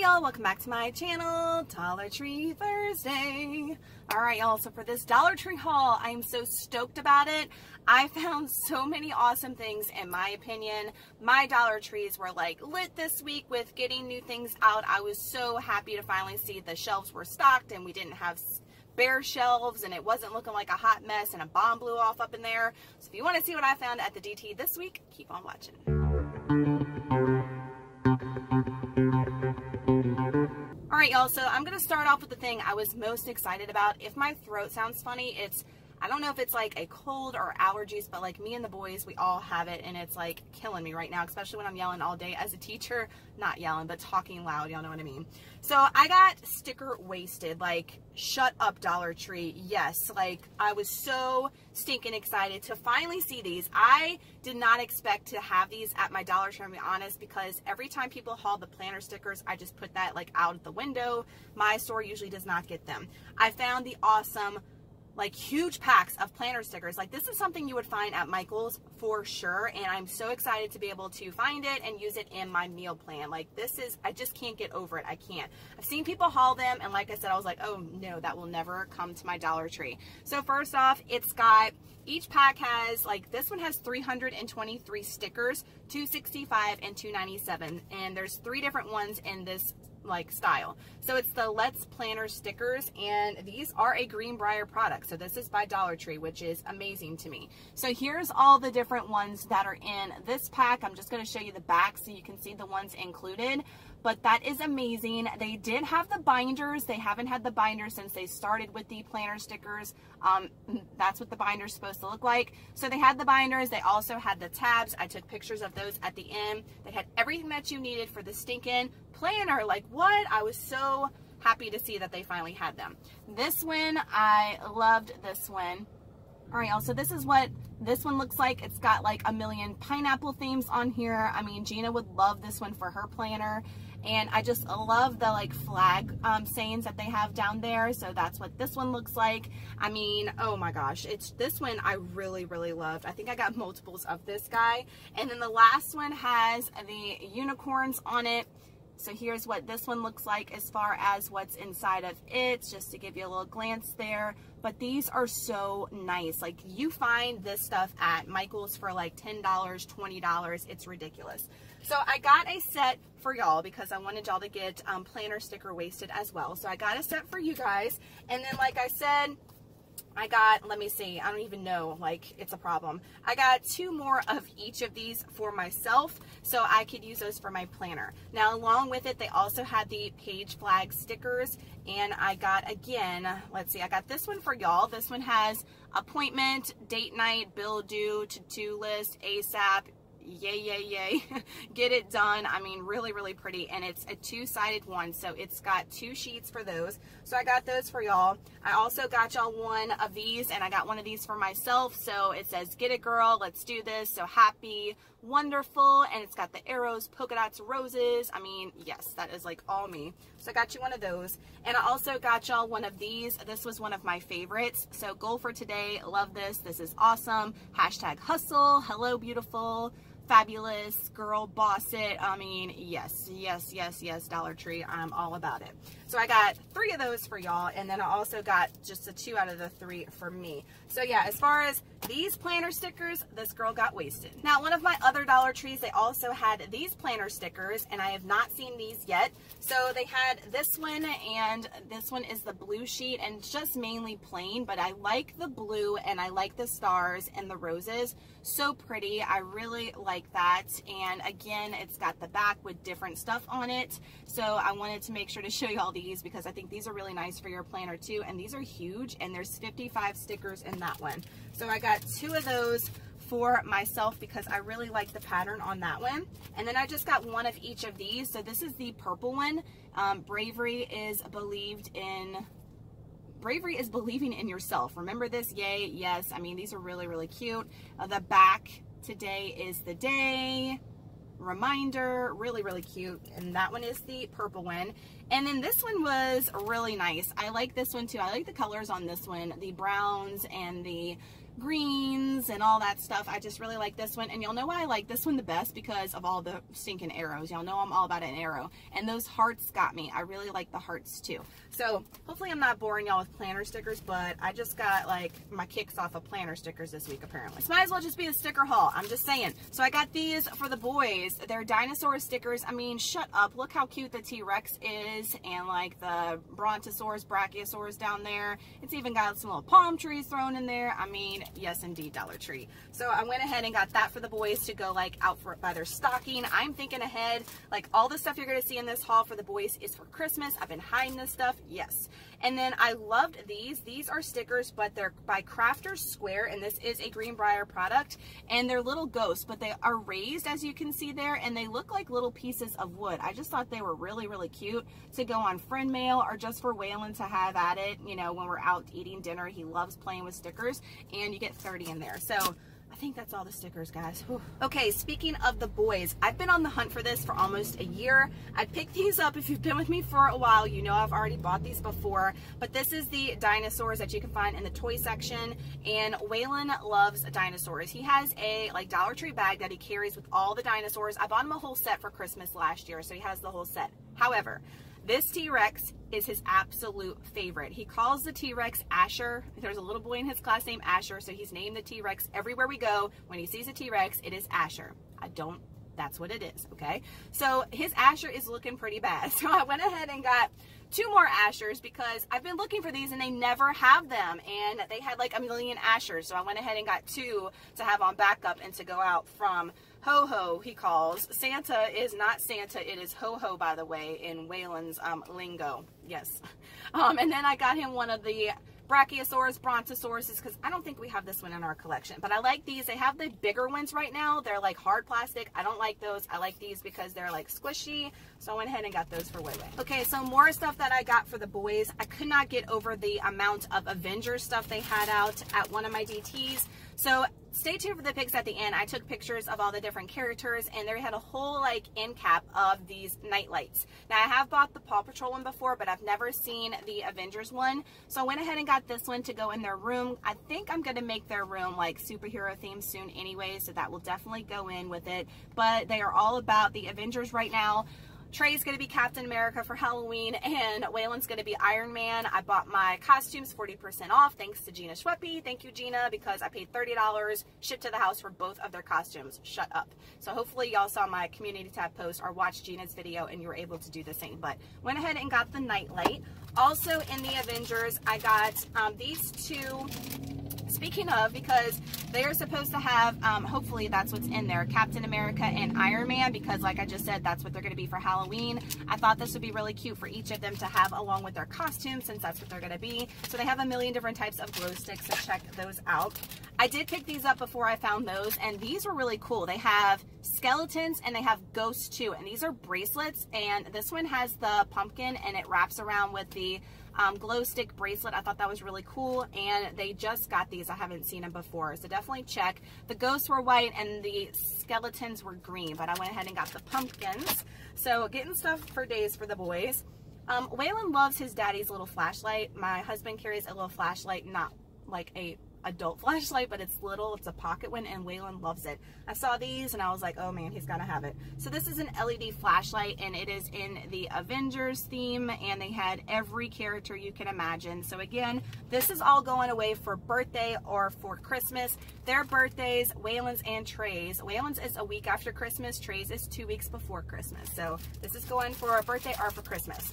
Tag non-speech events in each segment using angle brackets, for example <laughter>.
Y'all, welcome back to my channel, Dollar Tree Thursday. Alright y'all, so for this Dollar Tree haul, I am so stoked about it. I found <laughs> so many awesome things in my opinion. My Dollar Trees were like lit this week with getting new things out. I was so happy to finally see the shelves were stocked and we didn't have bare shelves and it wasn't looking like a hot mess and a bomb blew off up in there. So if you want to see what I found at the DT this week, keep on watching. All right, y'all, so I'm going to start off with the thing I was most excited about. If my throat sounds funny, it's I don't know if it's like a cold or allergies, but like me and the boys, we all have it and it's like killing me right now, especially when I'm yelling all day as a teacher, not yelling, but talking loud. Y'all know what I mean? So I got sticker wasted, like shut up Dollar Tree. Yes, like I was so stinking excited to finally see these. I did not expect to have these at my Dollar Tree, to be honest, because every time people haul the planner stickers, I just put that like out of the window. My store usually does not get them. I found the awesome like huge packs of planner stickers. Like this is something you would find at Michael's for sure. And I'm so excited to be able to find it and use it in my meal plan. Like this is, I just can't get over it. I can't. I've seen people haul them. And like I said, I was like, oh no, that will never come to my Dollar Tree. So first off, it's got, each pack has like, this one has 323 stickers, 265 and 297. And there's three different ones in this like style. So it's the Let's Planner stickers and these are a Greenbrier product. So this is by Dollar Tree, which is amazing to me. So here's all the different ones that are in this pack. I'm just going to show you the back so you can see the ones included but that is amazing. They did have the binders. They haven't had the binders since they started with the planner stickers. Um, that's what the binder is supposed to look like. So they had the binders. They also had the tabs. I took pictures of those at the end. They had everything that you needed for the stinking planner. Like what? I was so happy to see that they finally had them. This one, I loved this one. All right, y'all, so this is what this one looks like. It's got like a million pineapple themes on here. I mean, Gina would love this one for her planner. And I just love the like flag um, sayings that they have down there. So that's what this one looks like. I mean, oh my gosh, it's this one I really, really loved. I think I got multiples of this guy. And then the last one has the unicorns on it. So here's what this one looks like as far as what's inside of it, just to give you a little glance there. But these are so nice. Like you find this stuff at Michael's for like $10, $20. It's ridiculous. So I got a set for y'all because I wanted y'all to get um, planner sticker wasted as well. So I got a set for you guys. And then like I said, I got, let me see, I don't even know, like, it's a problem. I got two more of each of these for myself, so I could use those for my planner. Now, along with it, they also had the page flag stickers, and I got, again, let's see, I got this one for y'all. This one has appointment, date night, bill due, to-do list, ASAP, yay, yay, yay. <laughs> Get it done. I mean, really, really pretty. And it's a two-sided one, so it's got two sheets for those. So I got those for y'all. I also got y'all one of these, and I got one of these for myself. So it says, get it, girl. Let's do this. So happy, wonderful. And it's got the arrows, polka dots, roses. I mean, yes, that is like all me. So I got you one of those. And I also got y'all one of these. This was one of my favorites. So goal for today. Love this. This is awesome. Hashtag hustle. Hello, beautiful fabulous girl boss it. I mean yes yes yes yes dollar tree. I'm all about it. So i got three of those for y'all and then i also got just the two out of the three for me. So yeah as far as these planner stickers this girl got wasted now one of my other dollar trees they also had these planner stickers and i have not seen these yet so they had this one and this one is the blue sheet and just mainly plain but i like the blue and i like the stars and the roses so pretty i really like that. And again, it's got the back with different stuff on it. So I wanted to make sure to <laughs> show you all these because I think these are really nice for your planner too. And these are huge and there's 55 stickers in that one. So I got two of those for myself because I really like the pattern on that one. And then I just got one of each of these. So this is the purple one. Um, bravery is believed in bravery is believing in yourself. Remember this? Yay. Yes. I mean, these are really, really cute. Uh, the back Today is the day. Reminder, really, really cute. And that one is the purple one. And then this one was really nice. I like this one too. I like the colors on this one, the browns and the greens and all that stuff. I just really like this one. And you'll know why I like this one the best because of all the stinking arrows. Y'all know I'm all about an arrow. And those hearts got me. I really like the hearts too. So hopefully I'm not boring y'all with planner stickers, but I just got like my kicks off of planner stickers this week apparently. This might as well just be a sticker haul. I'm just saying. So I got these for the boys. They're dinosaur stickers. I mean, shut up. Look how cute the T-Rex is and like the Brontosaurus, Brachiosaurus down there. It's even got some little palm trees thrown in there. I mean, yes indeed, Dollar Tree. So I went ahead and got that for the boys to go like out for by their stocking. I'm thinking ahead. Like all the stuff you're going to see in this haul for the boys is for Christmas. I've been hiding this stuff. Yes. And then I loved these. These are stickers, but they're by Crafters Square, and this is a Greenbrier product. And they're little ghosts, but they are raised, as you can see there, and they look like little pieces of wood. I just thought they were really, really cute to go on friend mail or just for Waylon to have at it, you know, when we're out eating dinner. He loves playing with stickers, and you get 30 in there. So I think that's all the stickers, guys. Whew. Okay, speaking of the boys, I've been on the hunt for this for almost a year. I picked these up. If you've been with me for a while, you know I've already bought these before, but this is the dinosaurs that you can find in the toy section, and Waylon loves dinosaurs. He has a like Dollar Tree bag that he carries with all the dinosaurs. I bought him a whole set for Christmas last year, so he has the whole set. However, this T-Rex is his absolute favorite. He calls the T-Rex Asher. There's a little boy in his class named Asher, so he's named the T-Rex everywhere we go. When he sees a T-Rex, it is Asher. I don't, that's what it is, okay? So his Asher is looking pretty bad. <laughs> So I went ahead and got two more Ashers because I've been looking for these and they never have them. And they had like a million Ashers. So I went ahead and got two to have on backup and to go out from Ho Ho, he calls. Santa is not Santa, it is Ho Ho, by the way, in Waylon's um, lingo. Yes. <laughs> Um, and then I got him one of the Brachiosaurus, Brontosauruses, because I don't think we have this one in our collection. But I like these. They have the bigger ones right now. They're like hard plastic. I don't like those. I like these because they're like squishy. So I went ahead and got those for Way. Okay, so more stuff that I got for the boys. I could not get over the amount of Avengers stuff they had out at one of my DTs. So stay tuned for the pics at the end. I took pictures of all the different characters and they had a whole like end cap of these night lights. Now I have bought the Paw Patrol one before, but I've never seen the Avengers one. So I went ahead and got this one to go in their room. I think I'm going to make their room like superhero themed soon anyway, so that will definitely go in with it. But they are all about the Avengers right now. Trey's going to be Captain America for Halloween, and Waylon's going to be Iron Man. I bought my costumes 40% off thanks to Gina Schweppe. Thank you, Gina, because I paid $30 shipped to the house for both of their costumes. Shut up. So hopefully y'all saw my community tab post or watched Gina's video and you were able to do the same. But went ahead and got the nightlight. Also in the Avengers, I got um, these two Speaking of, because they are supposed to have, um, hopefully that's what's in there, Captain America and Iron Man, because like I just said, that's what they're going to be for Halloween. I thought this would be really cute for each of them to have along with their costumes, since that's what they're going to be. So they have a million different types of glow sticks, so check those out. I did pick these up before I found those, and these were really cool. They have skeletons and they have ghosts too, and these are bracelets, and this one has the pumpkin, and it wraps around with the um, glow stick bracelet. I thought that was really cool and they just got these. I haven't seen them before. So definitely check. The ghosts were white and the skeletons were green, but I went ahead and got the pumpkins. So getting stuff for days for the boys. Um, Waylon loves his daddy's little flashlight. My husband carries a little flashlight, not like a adult flashlight, but it's little. It's a pocket one, and Waylon loves it. I saw these, and I was like, oh man, he's got to have it. So this is an LED flashlight, and it is in the Avengers theme, and they had every character you can imagine. So again, this is all going away for birthday or for Christmas. Their birthdays, Waylon's and Trey's. Waylon's is a week after Christmas. Trey's is two weeks before Christmas. So this is going for a birthday or for Christmas.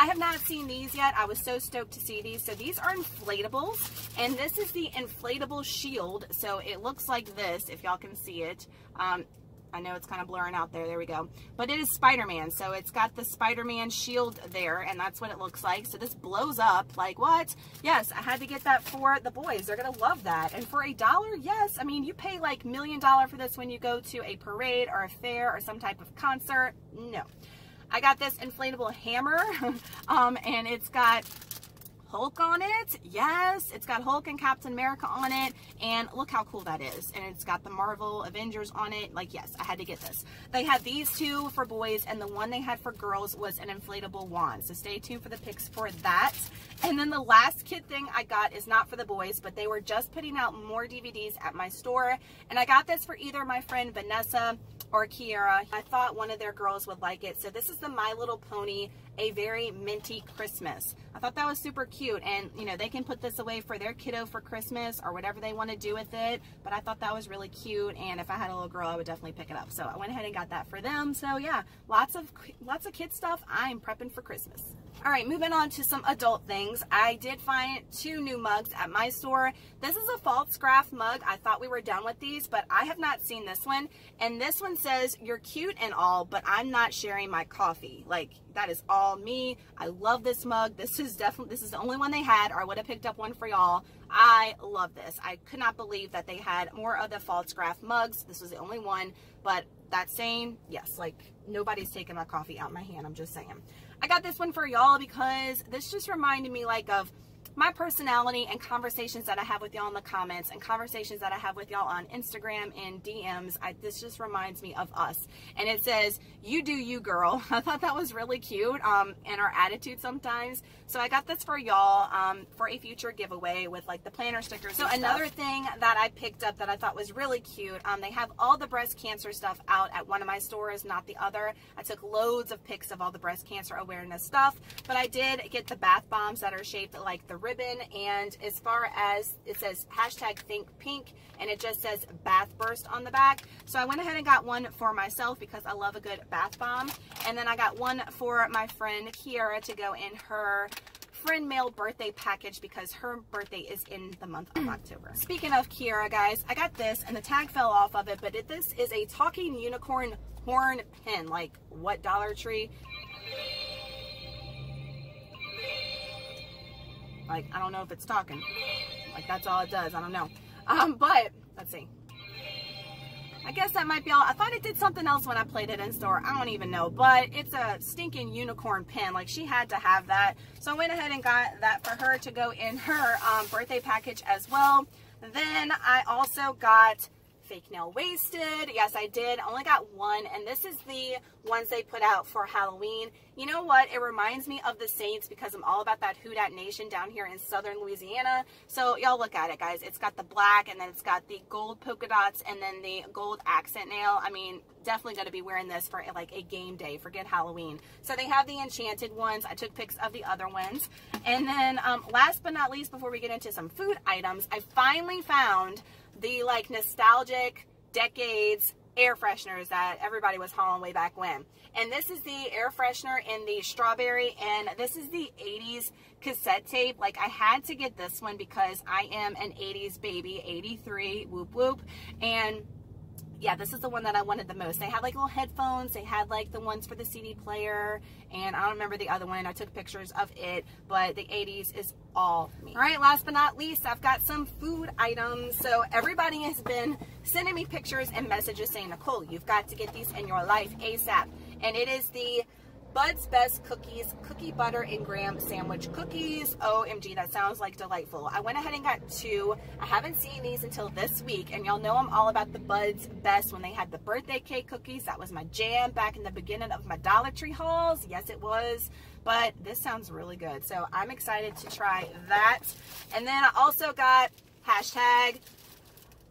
I have not seen these yet. I was so stoked to see these. So these are inflatables, and this is the inflatable shield. So it looks like this, if y'all can see it. Um, I know it's kind of blurring out there. There we go. But it is Spider-Man. So it's got the Spider-Man shield there, and that's what it looks like. So this blows up. Like, what? Yes, I had to get that for the boys. They're going to love that. And for a dollar, yes. I mean, you pay like million dollar for this when you go to a parade or a fair or some type of concert. No. I got this inflatable hammer, <laughs> um, and it's got Hulk on it. Yes, it's got Hulk and Captain America on it. And look how cool that is. And it's got the Marvel Avengers on it. Like, yes, I had to get this. They had these two for boys, and the one they had for girls was an inflatable wand. So stay tuned for the pics for that. And then the last kid thing I got is not for the boys, but they were just putting out more DVDs at my store. And I got this for either my friend Vanessa or Kiara. I thought one of their girls would like it. So this is the My Little Pony A Very Minty Christmas. I thought that was super cute. And, you know, they can put this away for their kiddo for Christmas or whatever they want to do with it. But I thought that was really cute. And if I had a little girl, I would definitely pick it up. So I went ahead and got that for them. So yeah, lots of, lots of kid stuff. I'm prepping for Christmas. All right, moving on to some adult things. I did find two new mugs at my store. This is a false graph mug. I thought we were done with these, but I have not seen this one. And this one says, you're cute and all, but I'm not sharing my coffee. Like, that is all me. I love this mug. This is definitely, this is the only one they had, or I would have picked up one for y'all. I love this. I could not believe that they had more of the false graph mugs. This was the only one, but that saying, yes, like nobody's taking my coffee out my hand. I'm just saying. I got this one for y'all because this just reminded me like of my personality and conversations that I have with y'all in the comments and conversations that I have with y'all on Instagram and DMs. I, this just reminds me of us. And it says, you do you girl. <laughs> I thought that was really cute um, and our attitude sometimes. So I got this for y'all um, for a future giveaway with like the planner stickers. So another thing that I picked up that I thought was really cute, um, they have all the breast cancer stuff out at one of my stores, not the other. I took loads of pics of all the breast cancer awareness stuff, but I did get the bath bombs that are shaped like the ribbon and as far as it says hashtag think pink and it just says bath burst on the back so I went ahead and got one for myself because I love a good bath bomb and then I got one for my friend Kiara to go in her friend mail birthday package because her birthday is in the month of October. Speaking of Kiara, guys, I got this and the tag fell off of it, but it, this is a talking unicorn horn pin. Like, what Dollar Tree? Like, I don't know if it's talking. Like, that's all it does. I don't know. Um, but, let's see. I guess that might be all. I thought it did something else when I played it in store. I don't even know. But it's a stinking unicorn pin. Like, she had to have that. So I went ahead and got that for her to go in her um, birthday package as well. Then I also got fake nail wasted. Yes, I did. I only got one, and this is the ones they put out for Halloween. You know what? It reminds me of the Saints because I'm all about that Who Dat Nation down here in southern Louisiana. So y'all look at it, guys. It's got the black, and then it's got the gold polka dots, and then the gold accent nail. I mean, definitely going to be wearing this for like a game day. Forget Halloween. So they have the enchanted ones. I took pics of the other ones. And then um, last but not least, before we get into some food items, I finally found the like nostalgic decades air fresheners that everybody was hauling way back when. And this is the air freshener in the strawberry and this is the 80s cassette tape. Like I had to get this one because I am an 80s baby, 83, whoop whoop. And yeah, this is the one that I wanted the most. They had like little headphones. They had like the ones for the CD player. And I don't remember the other one. I took pictures of it. But the 80s is all me. All right, last but not least, I've got some food items. So everybody has been sending me pictures and messages saying, Nicole, you've got to get these in your life ASAP. And it is the Bud's Best Cookies, Cookie Butter and Graham Sandwich Cookies. OMG, that sounds like delightful. I went ahead and got two. I haven't seen these until this week, and y'all know I'm all about the Bud's Best when they had the birthday cake cookies. That was my jam back in the beginning of my Dollar Tree hauls. Yes, it was. But this sounds really good. So I'm excited to try that. And then I also got hashtag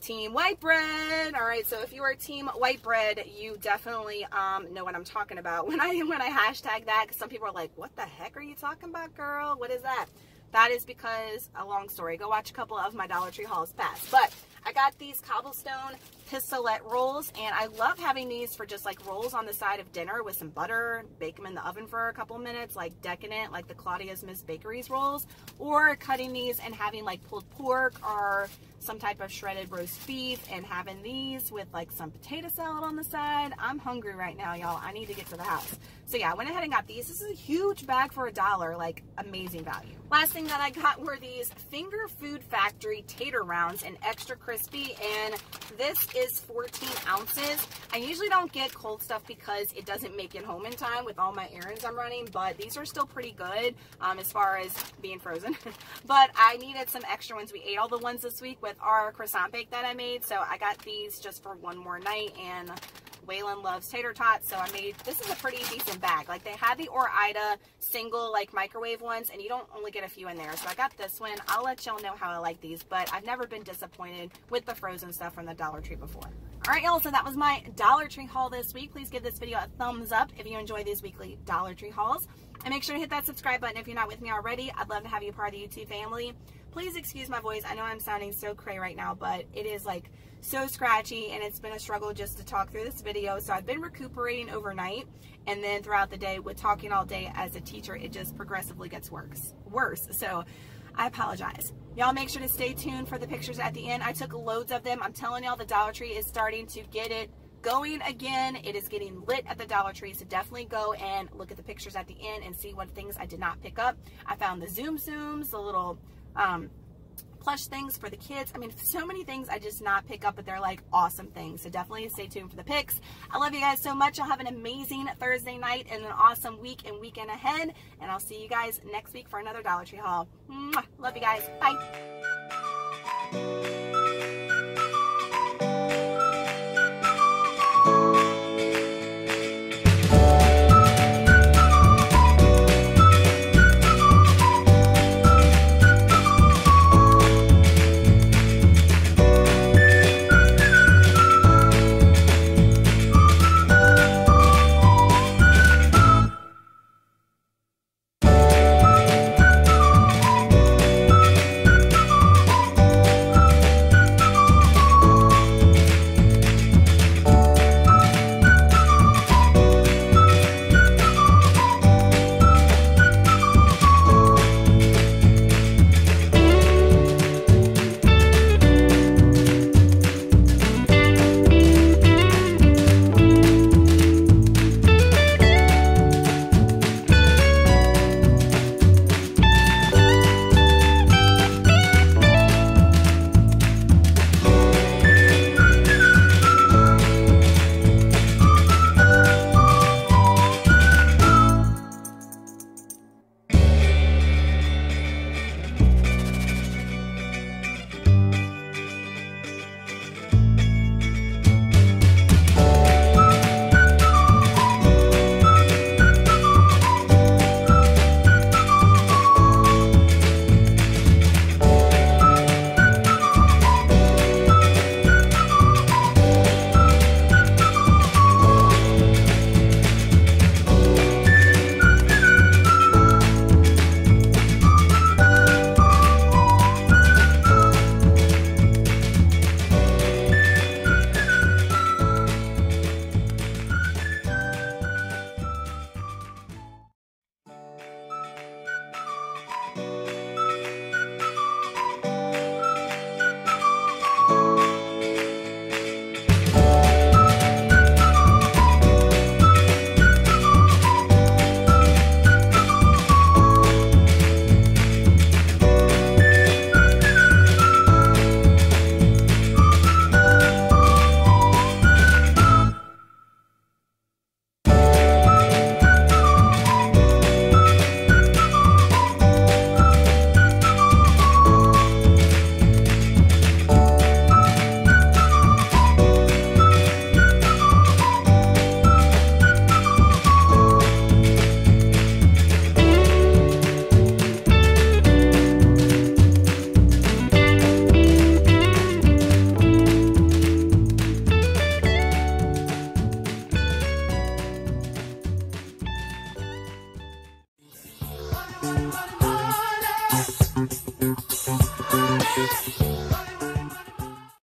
Team White Bread. All right, so if you are Team White Bread, you definitely um, know what I'm talking about <laughs> when I when I hashtag that. Because some people are like, "What the heck are you talking about, girl? What is that?" That is because a long story. Go watch a couple of my Dollar Tree hauls past. But I got these cobblestone pistolette rolls and I love having these for just like rolls on the side of dinner with some butter, bake them in the oven for a couple minutes, like decadent, like the Claudia's Miss Bakeries rolls, or cutting these and having like pulled pork or some type of shredded roast beef and having these with like some potato salad on the side. I'm hungry right now, y'all. I need to get to the house. So yeah, I went ahead and got these. This is a huge bag for a dollar, like amazing value. Last thing that I got were these Finger Food Factory tater rounds and extra crispy and this is 14 ounces. I usually don't get cold stuff because it doesn't make it home in time with all my errands I'm running, but these are still pretty good um, as far as being frozen. <laughs> but I needed some extra ones. We ate all the ones this week with our croissant bake that I made, so I got these just for one more night and Waylon loves tater tots, so I made, this is a pretty decent bag. Like they had the Ore-Ida single like microwave ones, and you don't only get a few in there. So I got this one. I'll let y'all know how I like these, but I've never been disappointed with the frozen stuff from the Dollar Tree before. All right, y'all, so that was my Dollar Tree haul this week. Please give this video a thumbs up if you enjoy these weekly Dollar Tree hauls. And make sure to hit that subscribe button if you're not with me already. I'd love to have you part of the YouTube family. Please excuse my voice. I know I'm sounding so cray right now, but it is like so scratchy and it's been a struggle just to talk through this video. So I've been recuperating overnight and then throughout the day with talking all day as a teacher, it just progressively gets worse. Worse. So I apologize. Y'all make sure to stay tuned for the pictures at the end. I took loads of them. I'm telling y'all the Dollar Tree is starting to get it going again. It is getting lit at the Dollar Tree, so definitely go and look at the pictures at the end and see what things I did not pick up. I found the Zoom Zooms, the little um, plush things for the kids. I mean, so many things I just not pick up, but they're like awesome things. So definitely stay tuned for the picks. I love you guys so much. I'll have an amazing Thursday night and an awesome week and weekend ahead. And I'll see you guys next week for another Dollar Tree haul. Mwah. Love you guys. Bye.